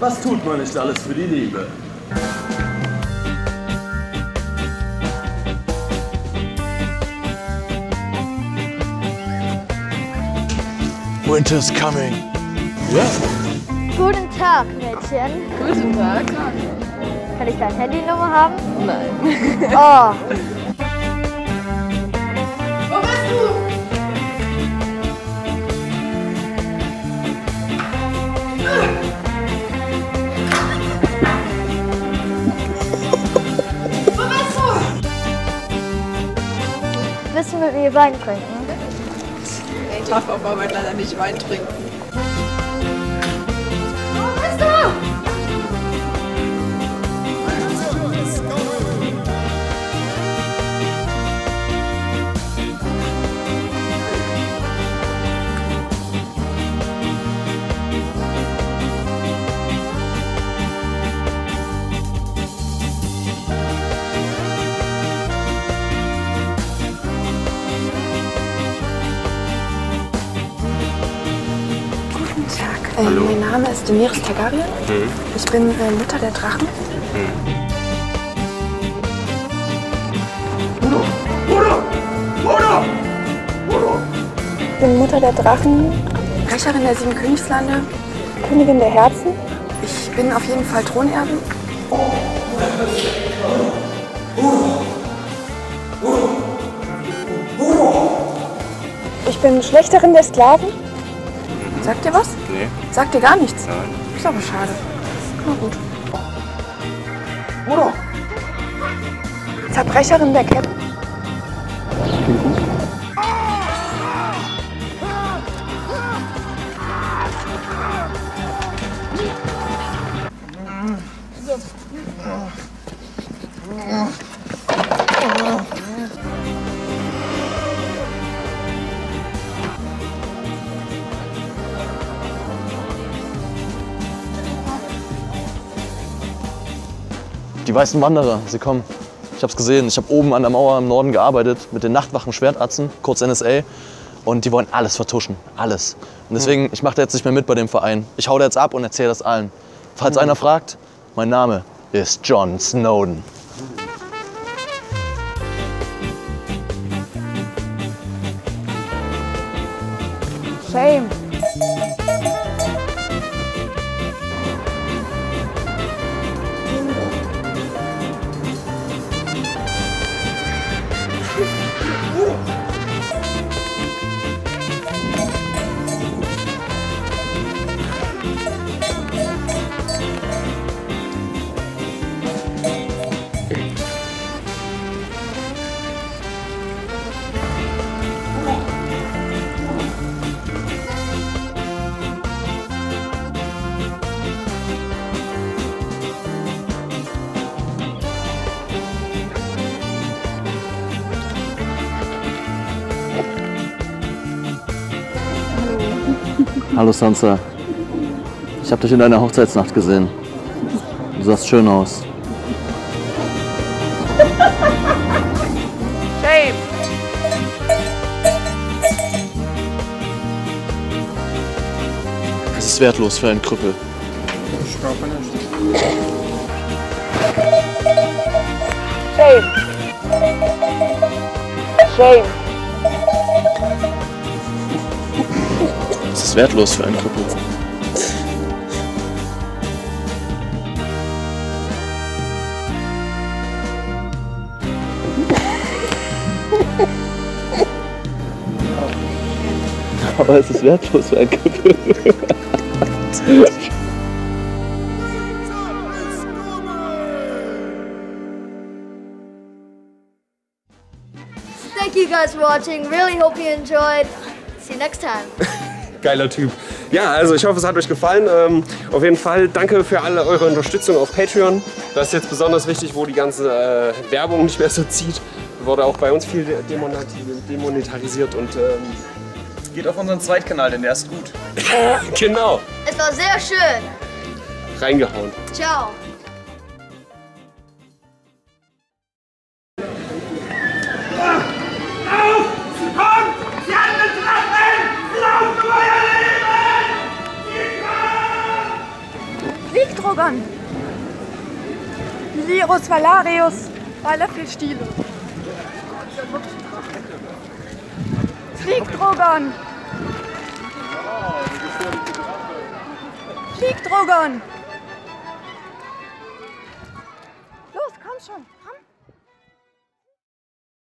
Was tut man nicht alles für die Liebe? Winter's coming. Ja. Guten Tag, Mädchen. Guten Tag. Kann ich deine Handynummer haben? Nein. Oh, du mit mir Wein trinken? Ich darf auf Arbeit leider nicht Wein trinken. Wo bist du? Äh, mein Name ist Daenerys Targaryen. Ich bin äh, Mutter der Drachen. Ich bin Mutter der Drachen, Brecherin der sieben Königslande, Königin der Herzen. Ich bin auf jeden Fall Thronerbin. Ich bin Schlechterin der Sklaven. Sagt ihr was? Nee. Sagt ihr gar nichts? Nein. Ist aber schade. Na gut. Zerbrecherin der Ketten. Die weißen Wanderer, sie kommen. Ich habe es gesehen. Ich habe oben an der Mauer im Norden gearbeitet mit den Nachtwachen Schwertatzen, kurz NSA. Und die wollen alles vertuschen. Alles. Und deswegen, ich mache da jetzt nicht mehr mit bei dem Verein. Ich hau da jetzt ab und erzähle das allen. Falls einer fragt, mein Name ist John Snowden. Shame. Hallo Sansa. Ich habe dich in deiner Hochzeitsnacht gesehen. Du sahst schön aus. Shame. Es ist wertlos für einen Krüppel. Shame. Shame. Ist wertlos für einen Krüppel. Aber es ist wertlos für einen Krüppel. Thank you guys for watching. Really hope you enjoyed. See you next time. Geiler Typ. Ja, also ich hoffe, es hat euch gefallen. Ähm, auf jeden Fall danke für alle eure Unterstützung auf Patreon. Das ist jetzt besonders wichtig, wo die ganze äh, Werbung nicht mehr so zieht. Wurde auch bei uns viel demonetarisiert und ähm, Geht auf unseren Zweitkanal, denn der ist gut. genau, Es war sehr schön. reingehauen. Ciao. Lirus Valarius. Löffelstiele. Flieg, Drogon.